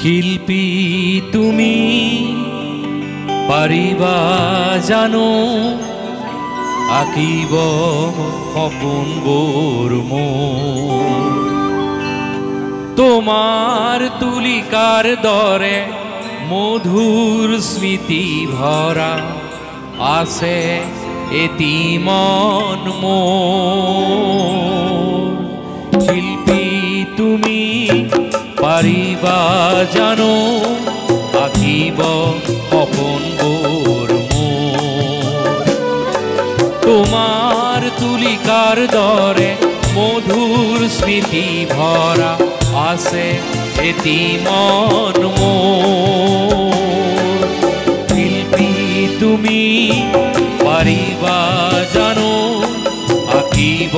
শিল্পী তুমি পাৰিবা জানো, আঁকিব সপোনবোৰ মোৰ তোমাৰ তুলিকাৰ দৰে মধুৰ স্মৃতি ভৰা আছে এটি মন মোৰ শিল্পী তুমি পাৰিবা জানো? আঁকিব সপোনবোৰ মোৰ তোমাৰ তুলিকাৰ দৰে মধুৰ স্মৃতি ভৰা আছে এটি মন শিল্পী তুমি পাৰিবা জানো? আঁকিব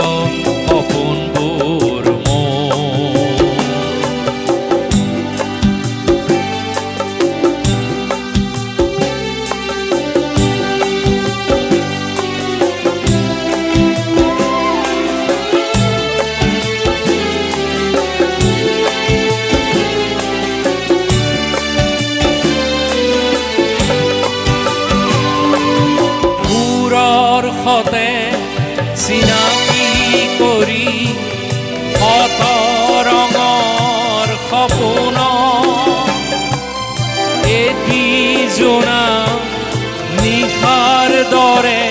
সুৰৰ চিনাকি কৰি শত ৰঙৰ সপোন এটি জোনা নিশাৰ দৰে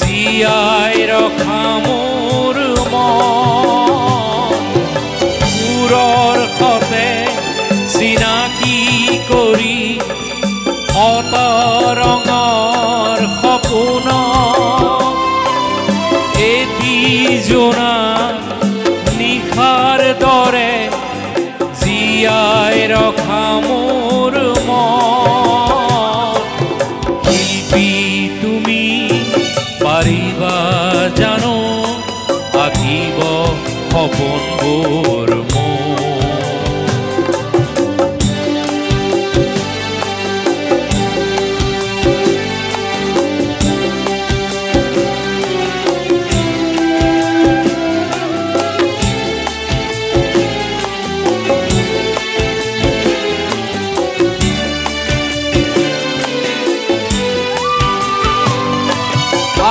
জীয়াই ৰখা llorar.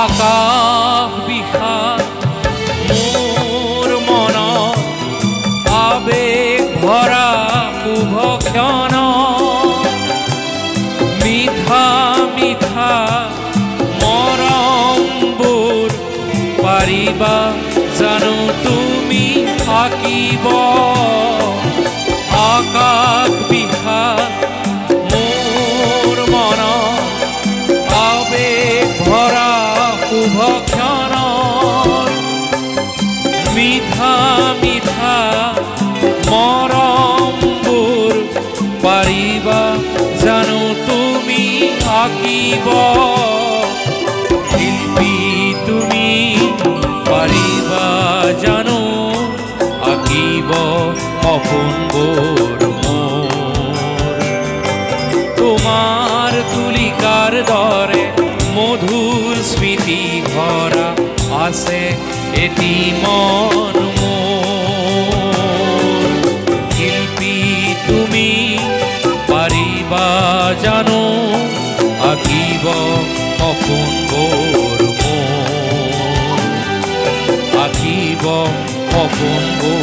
আকাশ বিষাদ মোৰ মনত আবেগ ভৰা শুভ ক্ষণ। মিঠা মিঠা মৰমবোৰ পাৰিবা জানো তুমি থাকিব। আকাশ বিষাদ আঁকিব শিল্পী তুমি পাৰিবা জানো, আঁকিব সপোনবোৰ মোৰ তোমাৰ তুলিকাৰ দৰে মধুৰ স্মৃতি ভৰা আছে, এটি মন মোৰ আঁকিব মোৰ।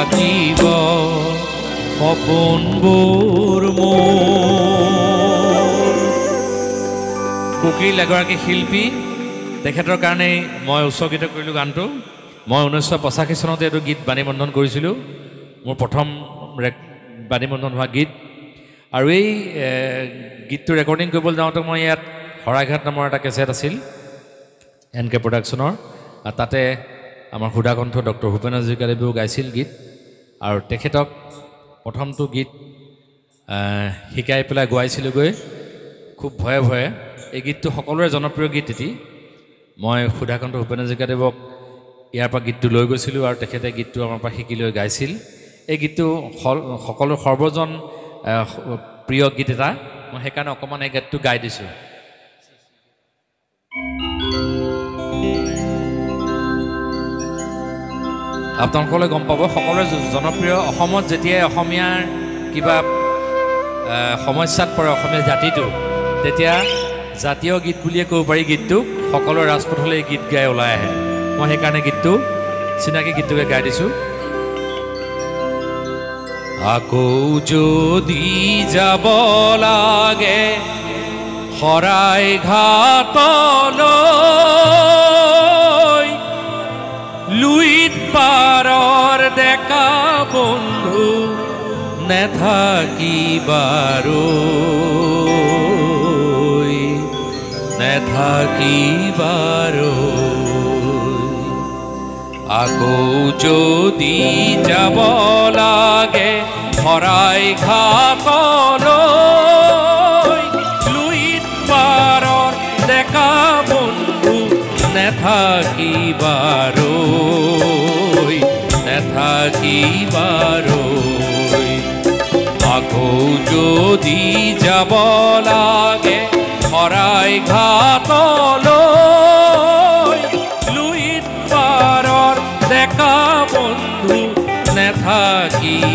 আঁকিব সপোনবোৰ মোৰ। কুকিল এগৰাকী শিল্পী, তেখেতৰ কাৰণেই মই উৎসৰ্গিত কৰিলোঁ গানটো, মই ঊনৈছশ পঁচাশী চনতে এইটো গীত বাণীবন্ধন কৰিছিলোঁ। মোৰ প্ৰথম বাণীবন্ধন হোৱা গীত। আৰু এই গীতটো ৰেকৰ্ডিং কৰিবলৈ যাওঁতে মই ইয়াত শৰাইঘাট নামৰ এটা কেছেট আছিল এন কে প্ৰডাকশ্যনৰ। তাতে আমাৰ সুধাকণ্ঠ ডক্টৰ ভূপেন হাজৰিকাদেৱেও গাইছিল গীত। আৰু তেখেতক প্ৰথমটো গীত শিকাই পেলাই গোৱাইছিলোঁগৈ খুব ভয়ে ভয়ে। এই গীতটো সকলোৰে জনপ্ৰিয় গীত এটি। মই সুধাকণ্ঠ ভূপেন হাজৰিকাদেৱক ইয়াৰ পৰা গীতটো লৈ গৈছিলোঁ আৰু তেখেতে গীতটো আমাৰ পৰা শিকি লৈ গাইছিল। এই গীতটো সকলো সৰ্বজন প্ৰিয় গীত এটা মই সেইকাৰণে অকণমান এই গীতটো গাই দিছোঁ। আপোনালোকলৈ গম পাব সকলোৰে জ- জনপ্ৰিয় অসমত যেতিয়াই অসমীয়াৰ কিবা সমস্যাত পৰে অসমীয়া জাতিটো তেতিয়া জাতীয় গীত বুলিয়ে ক'ব পাৰি গীতটোক সকলো ৰাজপথলৈ গীত গাই ওলাই আহে। মই সেইকাৰণে গীতটো চিনাকি গীতটোকে গাই দিছোঁ। আকৌ যদি যাব লাগে শৰাই ঘাটলৈ লুইত পাৰৰ ডেকা বন্ধু নেথাকিবাৰো নেথাকিবাৰো আকৌ যদি যাব লাগে শৰাই ঘাটলৈ লুইত পাৰৰ ডেকা বন্ধু নেথাকিবাৰো নেথাকিবাৰো আকৌ যদি যাব লাগে শৰাই ঘাটলৈ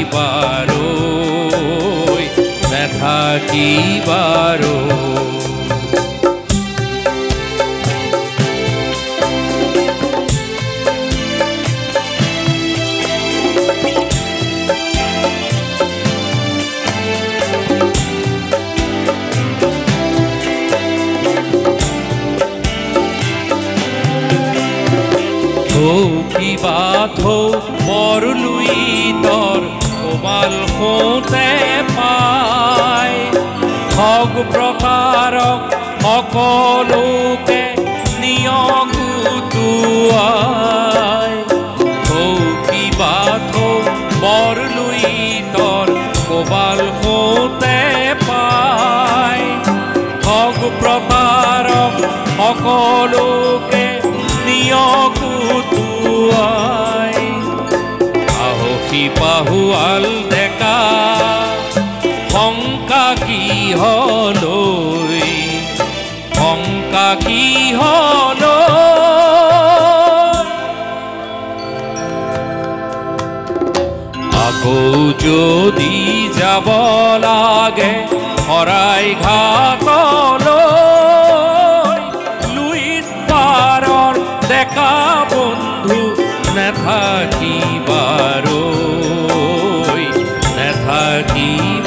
নেথাকিবাৰো নেথাকিবাৰো থৌ কিবা থৌ বৰলুই তৰ কোবাল হওঁতে পাই ঠগ প্ৰকাৰক সকলোকে নিয়ম উটুৱাই থৌ কিবা থৌ বৰলুই তৰ কোবাল হওঁতে পাই ঠগ প্ৰতাৰক সকলোকে যদি যাব লাগে শৰাই ঘাটলৈ লুইত পাৰৰ ডেকা বন্ধু নেথাকিবাৰো নেথাকিবাৰো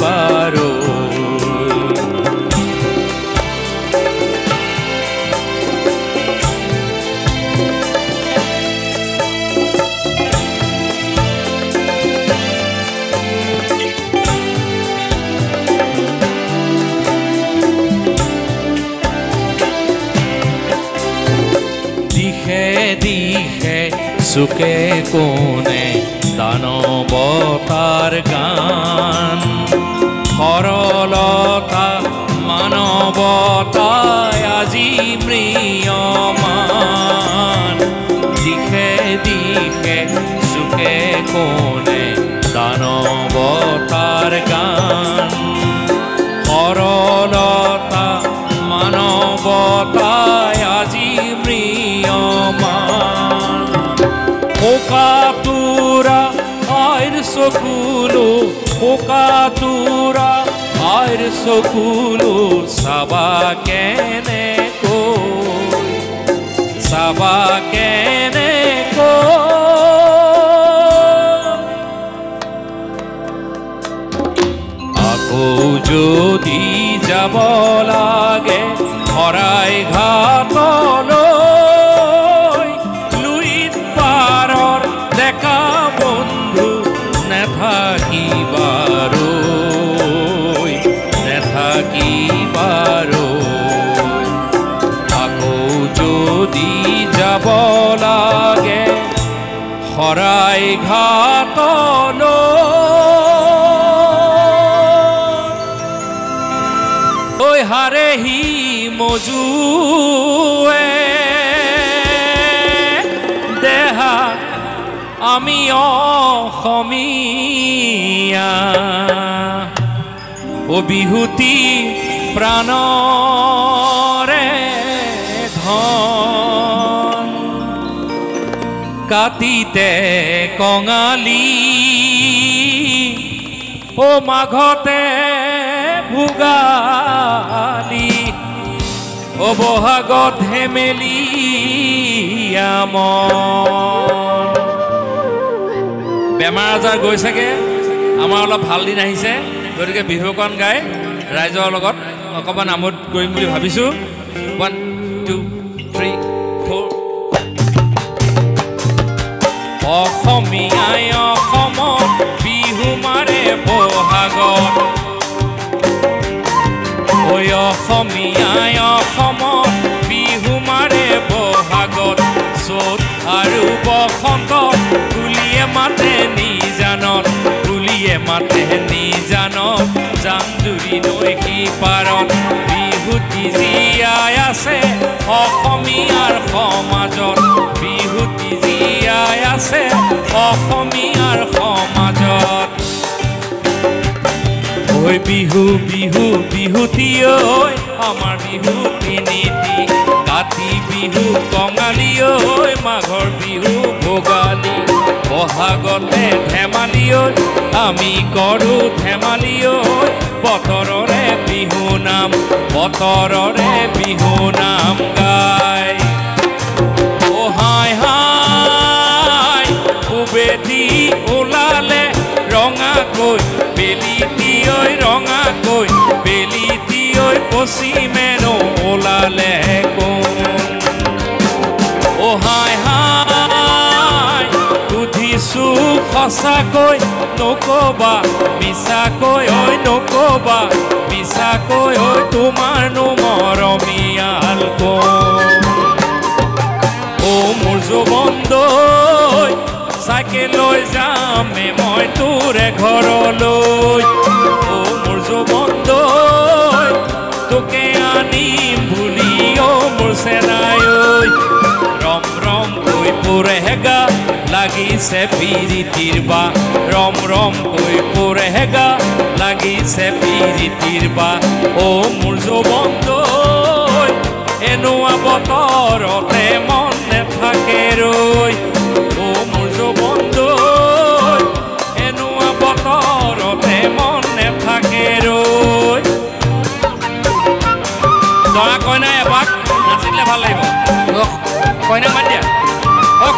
চুকে কোণে দানবতার গান। সৰলতা মানবতায় আজি ম্ৰিয়মান আইৰ চকুলো পোকাতুৰা আইৰ চকুলো চাবা কেনেকৈ চাবা কেনেকৈ আকৌ যদি যাব লাগে শৰাই ঘাটলৈ শৰাই ঘাটলৈ ঐ হাৰে সি মজুৱে দেহা আমি অসমীয়া ও বিহুতি কাতিতে কঙালী। ও মাঘতে ভোগালী। ও বহাগত ধেমেলি আমন। বেমাৰ আজাৰ গৈছেগে। আমাৰ অলপ ভাল দিন আহিছে। গতিকে বিহুকণ গাই ৰাইজৰ লগত অকণমান আমোদ কৰিম বুলি ভাবিছোঁ। অসমীয়াই অসমত বিহু মাৰে বহাগত ঐ অসমীয়াই অসমত বিহু মাৰে বহাগত চ'ত আৰু বসন্তত কুলিয়ে মাতে নিজানত কুলিয়ে মাতে নিজানত। জান জুৰি নৈ সিপাৰত বিহুতি জীয়াই আছে অসমীয়াৰ সমাজত। বিহুতি বিহু বিহু বিহুতি ঐ আমাৰ বিহু তিনিটি। কাতি বিহু কঙালী ঐ মাঘৰ বিহু ভোগালী। বহাগতে ধেমালি ঐ আমি কৰোঁ ধেমালি ঐ বতৰৰে বিহু নাম বতৰৰে বিহু নাম গাই। ঐ পশ্চিমেনো ওলালে অ হাই হাই সুধিছো সঁচাকৈ নকবা মিছাকৈ ঐ নকবা মিছাকৈ ঐ তোমাৰনো মৰমীয়াল কোন অ মোৰ যৌবন্দৈ চাইকেলৈ যামে মই তোৰে ঘৰলৈ পৰেগা লাগিছে পিৰিতিৰ বা ৰম ৰম কৈ পৰেগা লাগিছে পিৰিতিৰ বা অ মোৰ যৌবন্দৈ এনেকুৱা বতৰতে মন নেথাকে ৰৈ অ মোৰ যৌবন্দৈ এনেকুৱা বতৰতে মন নেথাকে ৰৈ দৰা কইনা এপাক নাচিলে ভালো লাগিব অ, কইনাক মাত দিয়া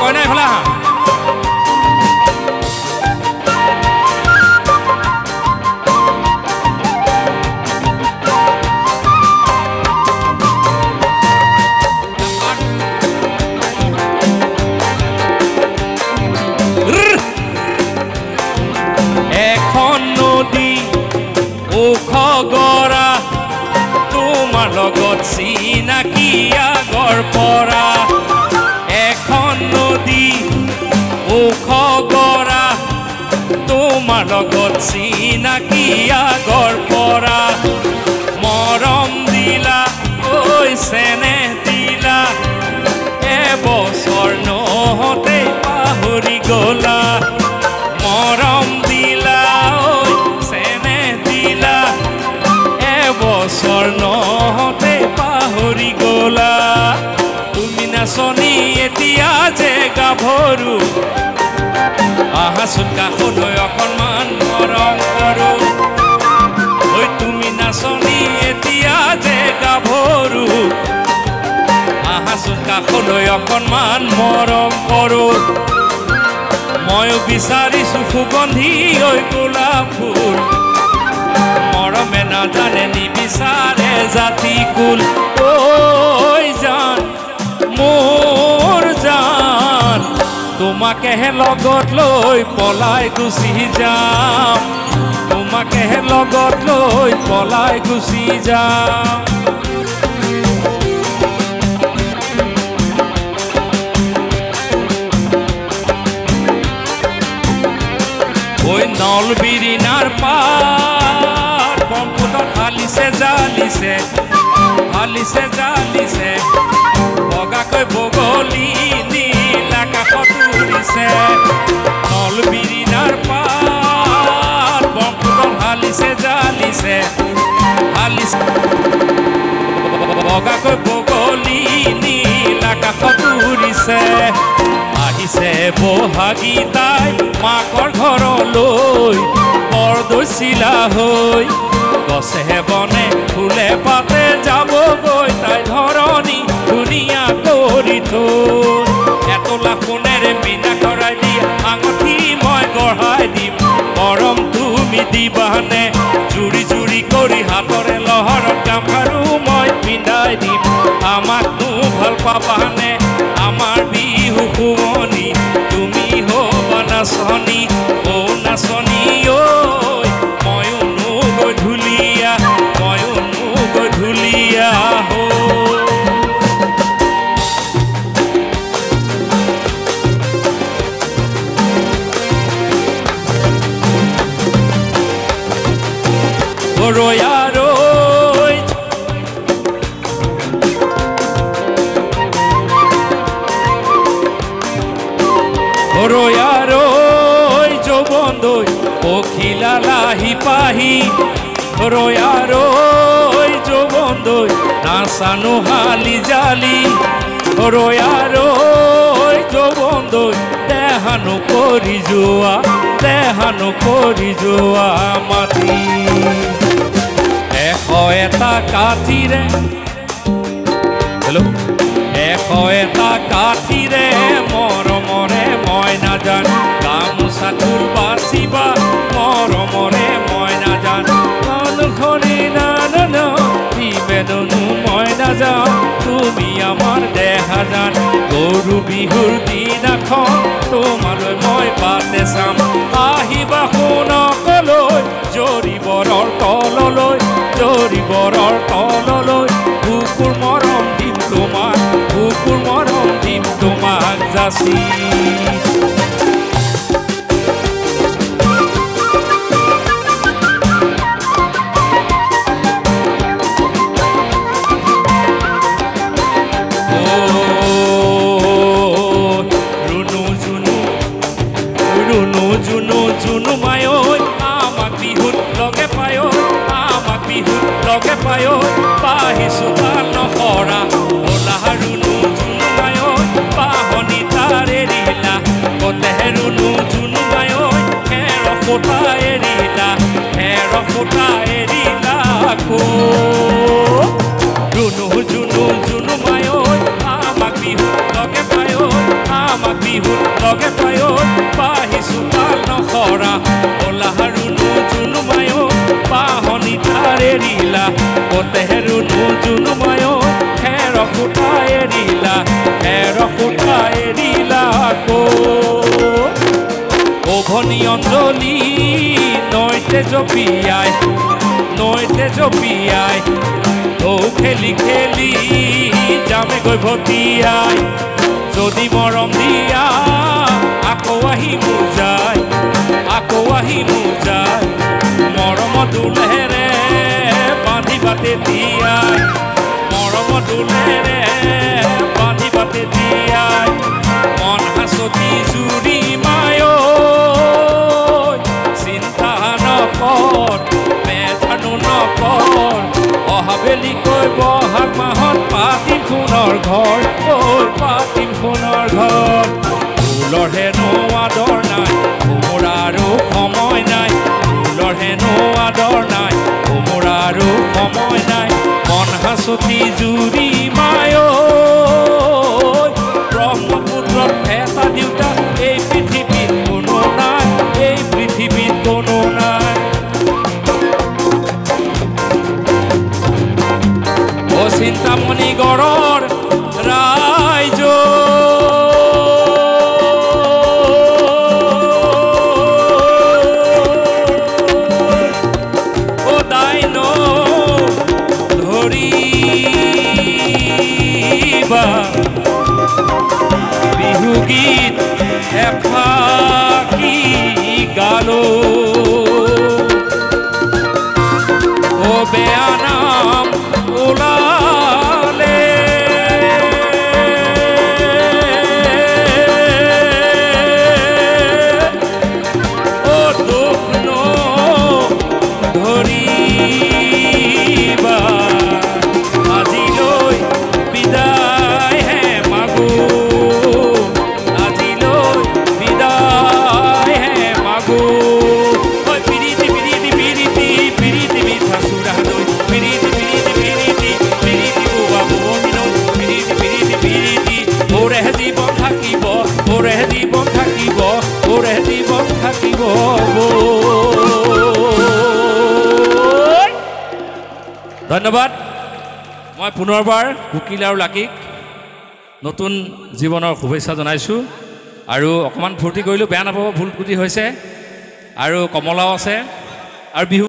কইনা এইফালে আহা এখন নদী ওখ গৰা তোমাৰ লগত চিনাকি আগৰ চিনাকি আগৰ পৰা? মৰম দিলা ঐ চেনেহ দিলা। এবছৰ নহতে পাহৰি গলা। মৰম দিলা ঐ চেনেহ দিলা। এবছৰ নহতে পাহৰি গলা। তুমি নাচনি এতিয়া যে গাভৰু আহাচোন কাষলৈ অকণমান মৰম কৰো। ঐ তুমি নাচনি এতিয়া যে গাভৰু। আহাচোন কাষলৈ অকণমান মৰম কৰো। ময়ো বিচাৰিছো সুগন্ধি ঐ গোলাপ ফুল মৰমে নাজানে নিবিচাৰে জাতি কুল ঐ জান মোৰ তোমাকেহে লগত লৈ পলাই গুচি যাম। তোমাকেহে লগত লৈ পলাই গুচি যাম। ওই নলবিৰিণাৰ পাৰ ব্ৰহ্মপুত্ৰত হালিছে জালিছে হালিছে জালিছে বগাকৈ বগাকৈ বগলী নীল আকাশত উৰিছে আহি আহিছে বহাগী তাই মাকৰ ঘৰলৈ বৰদৈচিলা হৈ গছে বনে ফুলে পাতে যাবগৈ তাই ধৰণী ধুনীয়া কৰি থৈ গঢ়াই দিম মৰম তুমি দিবানে? জুৰি জুৰি কৰি হাতৰে লহৰত গামখাৰু মই পিন্ধাই দিম। আমাকনো ভাল পাবানে? আমাৰ বিহু শুৱনি। তুমি হ'বা নাচনী অ নাচনী। নাচানো হালি জালি রয়ারই যৌবন্দই দেহানো কৰি যোৱা দেহানো কৰি যোৱা মাটি। এশ এটা কাঠিৰে হেল্ল' এশ এটা কাঠিৰে মৰমৰে মই নাজান গামোচাটোৰ বাচিবা মৰমৰে মই নাজান নাজান নাযাওঁ তুমি আমাৰ দেহা জান গৰু বিহুৰ দিনাখন তোমালৈ মই বাটে চাম আহিবা শুনকলৈ জৰিবৰৰ তললৈ জৰিবৰৰ তললৈ। বুকুৰ মৰম দিম তোমাক বুকুৰ মৰম দিম তোমাক যাচি। অভনি অঞ্জলি নৈতে জপিয়াই নৈতে জপিয়াই ঔ খেলি খেলি যামে গৈ ভটিয়াই যদি মৰম দিয়া, আকৌ আহি মোজাই আকৌ আহি মোজাই মৰম দোলেৰে বান্ধি বাটে দিয়াই মৰম দোলেৰে বান্ধি বাটে দিয়াই মন হাঁচতি জুৰি মেধানো নকৰ অহা বেলিকৈ বহাগ মাহত পাতিম সোণৰ ঘৰ পাতিম সোণৰ ঘৰ ফুলৰ হেনো আদৰ নাই কোমোৰাৰো সময় নাই ফুলৰ হেনো আদৰ নাই কোমোৰাৰো সময় নাই মন হাঁচতি জুৰি gito é paque e galo. ধন্যবাদ। মই পুনৰবাৰ কুকিল আৰু লাকিক নতুন জীৱনৰ শুভেচ্ছা জনাইছোঁ আৰু অকণমান ফূৰ্তি কৰিলোঁ বেয়া নাপাব ভুল ক্ৰুটি হৈছে আৰু কমলাও আছে আৰু বিহু